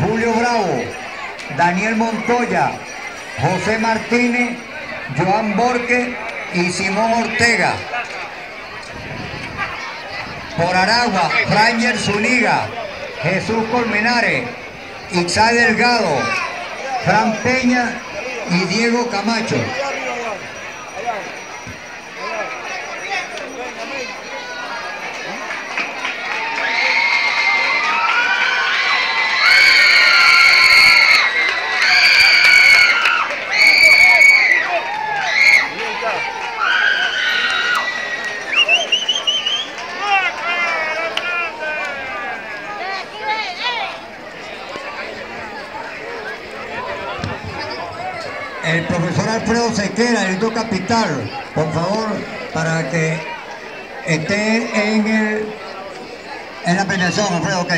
Julio Bravo, Daniel Montoya, José Martínez, Joan Borque y Simón Ortega. Por Aragua, Franger Zuniga, Jesús Colmenares, Ixá Delgado, Fran Peña y Diego Camacho. El profesor Alfredo Sequera, director capital, por favor, para que esté en, el, en la premiación, Alfredo, ok.